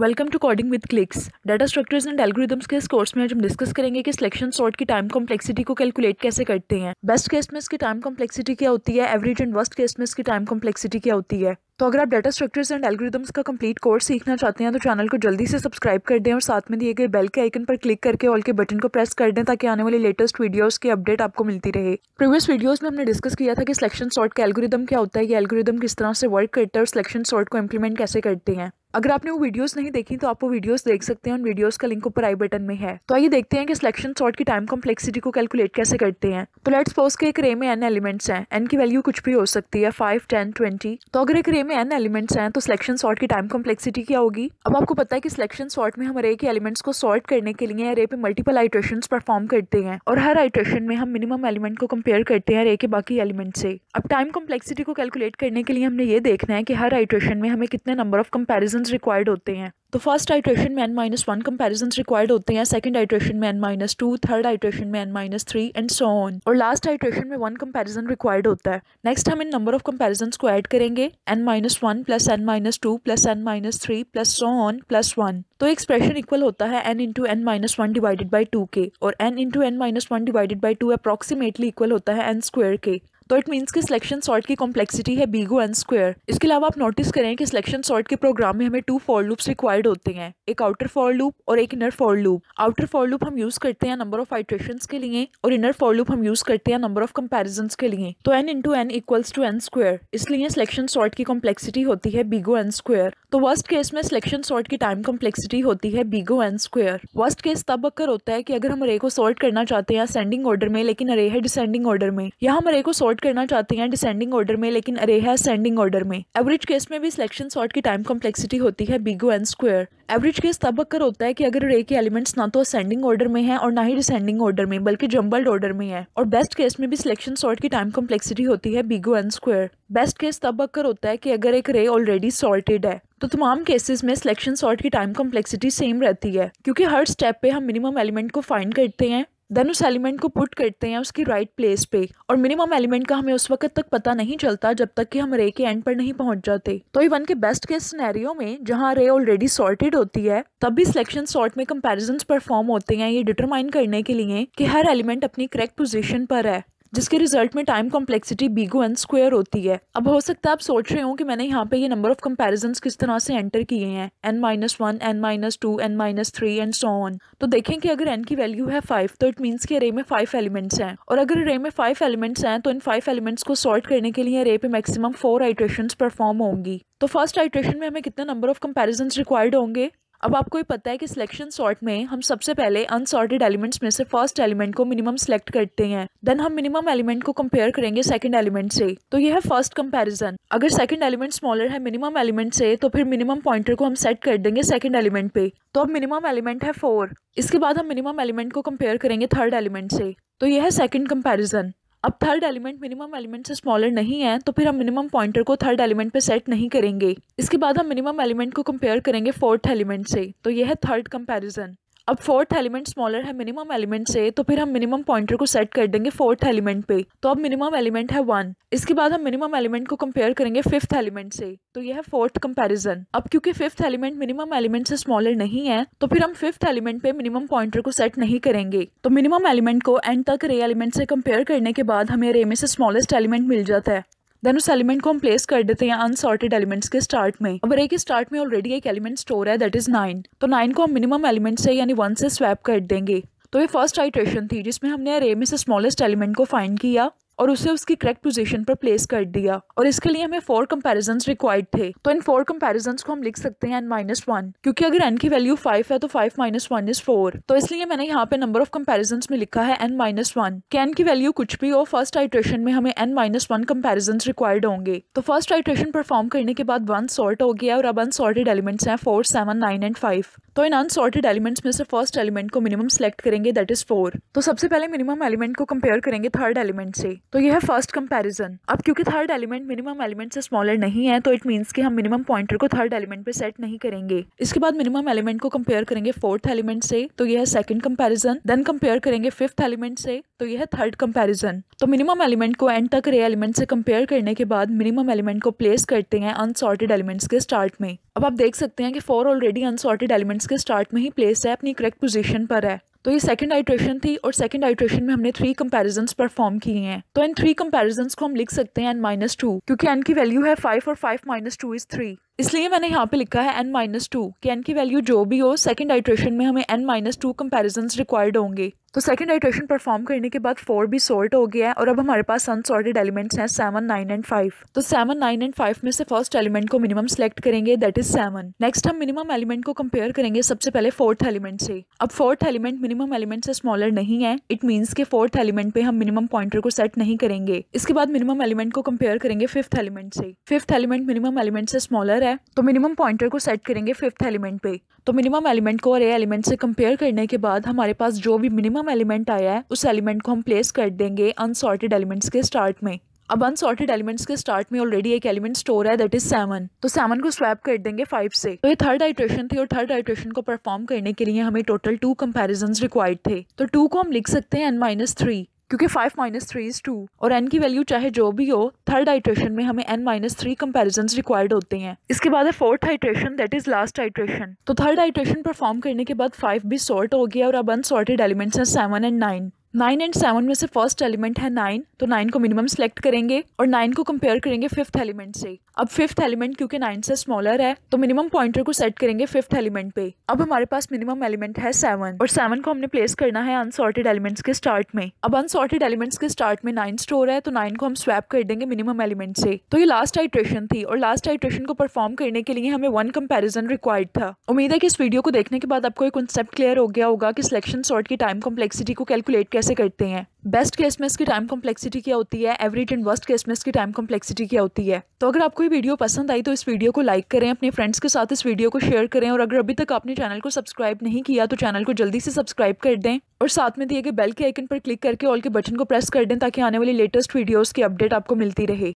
Welcome to coding with clicks data structures and algorithms के इस course में आज हम डिस्कस करेंगे कि सिलेक्शन सॉर्ट की टाइम कॉम्प्लेक्सिटी को कैलकुलेट कैसे करते हैं। बेस्ट केस में इसकी टाइम कॉम्प्लेक्सिटी क्या होती है? एवरेज एंड वर्स्ट केस में इसकी टाइम कॉम्प्लेक्सिटी क्या होती है? तो अगर आप डाटा स्ट्रक्चर्स एंड एल्गोरिदम्स का कंप्लीट कोर्स सीखना चाहते हैं तो चैनल को जल्दी से सब्सक्राइब कर दें और साथ में दिए गए बेल के आइकन पर क्लिक करके ऑल के बटन को प्रेस कर दें ताकि आने वाले लेटेस्ट वीडियोस की अपडेट आपको मिलती रहे। प्रीवियस वीडियोस में हमने डिस्कस किया था कि सिलेक्शन सॉर्ट का एल्गोरिदम क्या होता है, ये एल्गोरिदम किस तरह से वर्क करता है और सिलेक्शन सॉर्ट को इम्प्लीमेंट कैसे करते हैं। अगर आपने वो वीडियोस नहीं देखी तो आप वो वीडियोस देख सकते हैं। उन वीडियोस का लिंक ऊपर आई बटन में है। तो आइए देखते हैं कि सिलेक्शन सॉर्ट की टाइम कॉम्प्लेक्सिटी को कैलकुलेट कैसे करते हैं। तो लेट्स सपोज़ के एक रे में एन एलिमेंट्स हैं। एन की वैल्यू कुछ भी हो सकती है फाइव टेन ट्वेंटी तो अगर एक रे में एन एलिमेंट्स हैं तो सिलेक्शन सॉर्ट की टाइम कॉम्प्लेक्सिटी क्या होगी? अब आपको पता है कि सिलेक्शन सॉर्ट में हम रे के एलिमेंट्स को सॉर्ट करने के लिए रे पे मल्टीपल आइट्रेशन परफॉर्म करते हैं। और हर आइट्रेशन में हम मिनिमम एलिमेंट को कंपेयर करते हैं रे के बाकी एलिमेंट से। अब टाइम कॉम्प्लेक्सिटी को कैलकुलेट करने के लिए हमने ये देखना है कि हर आइट्रेशन में हमें कितने नंबर ऑफ़ कंपेरिजन रिक्वायर्ड होते हैं। तो फ़र्स्ट आइट्रेशन में n minus one comparison required होते हैं सेकंड आइट्रेशन में n minus two third iteration में n minus three and so on और लास्ट आइट्रेशन में वन कंपेरिजन रिक्वायर्ड होता है। नेक्स्ट हम इन नंबर ऑफ़ कंपेरिजन को ऐड करेंगे n minus one plus n minus two plus n minus three plus so on plus one तो expression equal होता है n into n minus one divided by two के और n into n minus one divided by two approximately equal होता है n square के तो it means कि सिलेक्शन सॉर्ट की कॉम्प्लेक्सिटी है बीगो एन स्क्वायर इसके अलावा आप नोटिस करें कि सिलेक्शन सॉर्ट के प्रोग्राम में हमें टू फॉर लूप्स रिक्वायर्ड होते हैं. एक आउटर फॉर लूप और एक inner for loop outer for loop हम यूज़ करते हैं नंबर ऑफ़ आइट्रेशन के लिए और इनर फॉर लूप हम यूज़ करते हैं नंबर ऑफ़ कंपेरिजन के लिए. तो n into n equals to n square इसलिए सिलेक्शन सॉर्ट की कॉम्प्लेक्सिटी होती है बीगो एन स्क्वायर तो वर्स्ट केस में सिलेक्शन सॉर्ट की टाइम कॉम्प्लेक्सिटी होती है big O n square worst case तब अक्कर होता है कि अगर हम अरे को सॉर्ट करना चाहते हैं असेंडिंग ऑर्डर में, लेकिन अरे है डिसेंडिंग ऑर्डर में. या हम अरे को सॉर्ट करना चाहते हैं डिसेंडिंग ऑर्डर में, लेकिन अरे है असेंडिंग ऑर्डर में। एवरेज केस में भी सिलेक्शन सॉर्ट की टाइम कॉम्प्लेक्सिटी होती है big O n square average case तब अक्कर होता है कि अगर रे के एलिमेंट्स ना तो असेंडिंग ऑर्डर में है और ना ही डिसेंडिंग ऑर्डर में, बल्कि जम्बल्ड ऑर्डर में है। और बेस्ट केस में भी सिलेक्शन सॉर्ट की टाइम कॉम्प्लेक्सिटी होती है big O n square best case तब अक्कर होता है कि अगर एक रे ऑलरेडी सॉर्टेड है तो तमाम केसेस में सिलेक्शन सॉर्ट की टाइम कॉम्प्लेक्सिटी सेम रहती है, क्योंकि हर स्टेप पे हम मिनिमम एलिमेंट को फाइंड करते हैं देन उस एलिमेंट को पुट करते हैं उसकी राइट right प्लेस पे। और मिनिमम एलिमेंट का हमें उस वक्त तक पता नहीं चलता जब तक कि हम रे के एंड पर नहीं पहुँच जाते। तो इवन के बेस्ट केस सिनेरियो में जहाँ रे ऑलरेडी सॉर्टेड होती है, तब भी सिलेक्शन सॉर्ट में कंपैरिजन परफॉर्म होते हैं ये डिटरमाइन करने के लिए कि हर एलिमेंट अपनी करेक्ट पोजिशन पर है। जिसके रिज़ल्ट में time complexity big O n square होती है। अब हो सकता है आप सोच रहे हो कि मैंने यहाँ पे ये नंबर ऑफ़ कंपैरिजन किस तरह से एंटर किए हैं। N minus one n minus two n minus three and so on तो देखें कि अगर एन की वैल्यू है फाइव तो इट मीन्स कि रे में फाइव एलिमेंट्स हैं। और अगर रे में फाइव एलिमेंट्स हैं तो इन फाइव एलिमेंट्स को सॉर्ट करने के लिए रे पे मैक्सिमम फोर आइट्रेशन परफॉर्म होंगी। तो फ़र्स्ट आइट्रेशन में हमें कितने नंबर ऑफ़ कंपेरिजन रिक्वायर्ड होंगे? अब आपको ये पता है कि सिलेक्शन सॉर्ट में हम सबसे पहले अनसॉर्टेड एलिमेंट्स में से फ़र्स्ट एलिमेंट को मिनिमम सेलेक्ट करते हैं। देन हम मिनिमम एलिमेंट को कंपेयर करेंगे सेकंड एलिमेंट से। तो ये है फ़र्स्ट कंपैरिजन अगर सेकंड एलिमेंट स्मॉलर है मिनिमम एलिमेंट से तो फिर मिनिमम पॉइंटर को हम सेट कर देंगे सेकंड एलिमेंट पे। तो अब मिनिमम एलिमेंट है फोर इसके बाद हम मिनिमम एलिमेंट को कंपेयर करेंगे थर्ड एलिमेंट से। तो यह है सेकंड कंपैरिजन अब थर्ड एलिमेंट मिनिमम एलिमेंट से स्मॉलर नहीं है तो फिर हम मिनिमम पॉइंटर को थर्ड एलिमेंट पे सेट नहीं करेंगे। इसके बाद हम मिनिमम एलिमेंट को कंपेयर करेंगे फोर्थ एलिमेंट से तो यह है थर्ड कंपैरिजन अब फोर्थ एलिमेंट स्मॉलर है मिनिमम एलिमेंट से तो फिर हम मिनिमम पॉइंटर को सेट कर देंगे फोर्थ एलिमेंट पे। तो अब मिनिमम एलिमेंट है वन इसके बाद हम मिनिमम एलिमेंट को कंपेयर करेंगे फिफ्थ एलिमेंट से। तो यह है फोर्थ कंपैरिजन अब क्योंकि फिफ्थ एलिमेंट मिनिमम एलिमेंट से स्मॉलर नहीं है तो फिर हम फिफ्थ एलिमेंट पे मिनिमम पॉइंटर को सेट नहीं करेंगे। तो मिनिमम एलिमेंट को एंड तक रे एलिमेंट से कंपेयर करने के बाद हमें रे में से स्मॉलेस्ट एलिमेंट मिल जाता है। देन उस एलिमेंट को हम प्लेस कर देते हैं अनसॉर्टेड एलिमेंट्स के स्टार्ट में। अब रे के स्टार्ट में ऑलरेडी एक एलिमेंट स्टोर है दैट इज़ नाइन तो नाइन को हम मिनिमम एलिमेंट से यानी वन से स्वैप कर देंगे। तो ये फ़र्स्ट आइट्रेशन थी, जिसमें हमने अरे में से स्मॉलेस्ट एलिमेंट को फाइंड किया। और उसे उसकी करेक्ट पोजीशन पर प्लेस कर दिया। और इसके लिए हमें फोर कंपैरिजन रिक्वायर्ड थे। तो इन फोर कंपैरिजन को हम लिख सकते हैं एन माइनस वन क्योंकि अगर एन की वैल्यू फाइव है तो five minus one is four तो इसलिए मैंने यहाँ पे नंबर ऑफ़ कंपैरिजन में लिखा है एन माइनस वन कि एन की वैल्यू कुछ भी हो फ़र्स्ट आइट्रेशन में हमें n minus one comparison required होंगे। तो फ़र्स्ट आइट्रेशन परफॉर्म करने के बाद वन सॉर्ट हो गया और अब अनसॉर्टेड एलिमेंट्स हैं four seven nine and five तो इन अनसॉर्टेड एलिमेंट्स में से फ़र्स्ट एलिमेंट को मिनिमम सेलेक्ट करेंगे दैट इज़ फोर तो सबसे पहले मिनिमम एलिमेंट को कंपेयर करेंगे थर्ड एलिमेंट से। तो यह है फ़र्स्ट कंपैरिजन अब क्योंकि थर्ड एलिमेंट मिनिमम एलिमेंट से स्मॉलर नहीं है तो इट मीन्स कि हम मिनिमम पॉइंटर को थर्ड एलिमेंट पे सेट नहीं करेंगे। इसके बाद मिनिमम एलिमेंट को कंपेयर करेंगे फोर्थ एलिमेंट से तो यह है सेकंड कंपैरिजन देन कंपेयर करेंगे फिफ्थ एलिमेंट से तो यह है थर्ड कंपैरिजन तो मिनिमम एलिमेंट को एंड तक रे एलिमेंट से कंपेयर करने के बाद मिनिमम एलिमेंट को प्लेस करते हैं अनसॉर्टेड एलिमेंट्स के स्टार्ट में। अब आप देख सकते हैं कि फोर ऑलरेडी अनसॉर्टेड एलिमेंट्स के स्टार्ट में ही प्लेस है, अपनी करेक्ट पोजीशन पर है। तो ये सेकंड आइट्रेशन थी और सेकंड आइट्रेशन में हमने थ्री कंपैरिजंस परफॉर्म किए हैं। तो इन थ्री कंपैरिजंस को हम लिख सकते हैं एन माइनस टू क्योंकि एन की वैल्यू है फाइव और five minus two is three इसलिए मैंने यहाँ पे लिखा है एन माइनस टू कि एन की वैल्यू जो भी हो सेकंड आइट्रेशन में हमें n minus two comparison required होंगे। तो सेकंड आइट्रेशन परफॉर्म करने के बाद फोर भी सॉर्ट हो गया है, और अब हमारे पास अनसॉर्टेड एलिमेंट्स हैं सेवन नाइन एंड फाइव तो सेवन नाइन एंड फाइव में से फ़र्स्ट एलिमेंट को मिनिमम सेलेक्ट करेंगे दैट इज़ सेवन नेक्स्ट हम मिनिमम एलिमेंट को कंपेयर करेंगे, सबसे पहले फोर्थ एलिमेंट से। अब फोर्थ एलिमेंट मिनिमम एलिमेंट से स्मॉलर नहीं है इट मीन्स के फोर्थ एलिमेंट पे हम मिनिमम पॉइंटर को सेट नहीं करेंगे। इसके बाद मिनिमम एलिमेंट को कंपेयर करेंगे फिफ्थ एलिमेंट से। फिफ्थ एलिमेंट मिनिमम एलिमेंट से स्मॉलर है तो मिनिमम पॉइंटर को सेट करेंगे फिफ्थ एलिमेंट पे। तो मिनिमम एलिमेंट को और ए एलिमेंट से कंपेयर करने के बाद हमारे पास जो भी मिनिमम एलिमेंट आया है, उस एलिमेंट को हम प्लेस कर देंगे अनसॉर्टेड एलिमेंट्स के स्टार्ट में। अब अनसॉर्टेड एलिमेंट्स के स्टार्ट में ऑलरेडी एक एलिमेंट स्टोर है दैट इज़ सेवन तो सेवन को स्वैप कर देंगे फाइव से। तो ये थर्ड आइट्रेशन थी और थर्ड आइट्रेशन को परफॉर्म करने के लिए हमें टोटल टू कंपैरिजंस रिक्वायर्ड थे। तो टू को हम लिख सकते हैं एन माइनस थ्री क्योंकि five minus three is two और एन की वैल्यू चाहे जो भी हो थर्ड हाइट्रेशन में हमें n minus three comparison required होते हैं। इसके बाद है fourth iteration that is last iteration तो थर्ड हाइट्रेशन परफॉर्म करने के बाद फाइव भी सॉर्ट हो गया और अब अनसॉर्टेड एलिमेंट्स हैं seven and nine nine and seven में से फ़र्स्ट एलिमेंट है नाइन तो नाइन को मिनिमम सेलेक्ट करेंगे और नाइन को कंपेयर करेंगे फिफ्थ एलिमेंट से। अब फिफ्थ एलिमेंट क्योंकि नाइन से स्मॉलर है तो मिनिमम पॉइंटर को सेट करेंगे फिफ्थ एलिमेंट पे। अब हमारे पास मिनिमम एलिमेंट है सेवन और सेवन को हमने प्लेस करना है अनसॉर्टेड एलिमेंट्स के स्टार्ट में। अब अनसॉर्टेड एलिमेंट्स के स्टार्ट में नाइन स्टोर है तो नाइन को हम स्वैप कर देंगे मिनिमम एलिमेंट से। तो ये लास्ट हाइट्रेशन थी और लास्ट हाइट्रेशन को परफॉर्म करने के लिए हमें वन कंपेरिजन रिक्वायर्ड था। उम्मीद है कि इस वीडियो को देखने के बाद आपको एक कॉन्सेप्ट क्लियर हो गया होगा कि सिलेक्शन सॉर्ट की टाइम कॉम्प्लेक्सिटी को कैलकुलेट कैसे करते हैं। बेस्ट केस में इसकी टाइम कॉम्प्लेक्सिटी क्या होती है? एवरेज एंड वर्स्ट केस में इसकी टाइम कॉम्प्लेक्सिटी क्या होती है? तो अगर आपको ये वीडियो पसंद आई तो इस वीडियो को लाइक करें, अपने फ्रेंड्स के साथ इस वीडियो को शेयर करें और अगर अभी तक आपने चैनल को सब्सक्राइब नहीं किया तो चैनल को जल्दी से सब्सक्राइब कर दें और साथ में दिए गए बेल के आइकन पर क्लिक करके ऑल के बटन को प्रेस कर दें, ताकि आने वाली लेटेस्ट वीडियोज़ की अपडेट आपको मिलती रहे।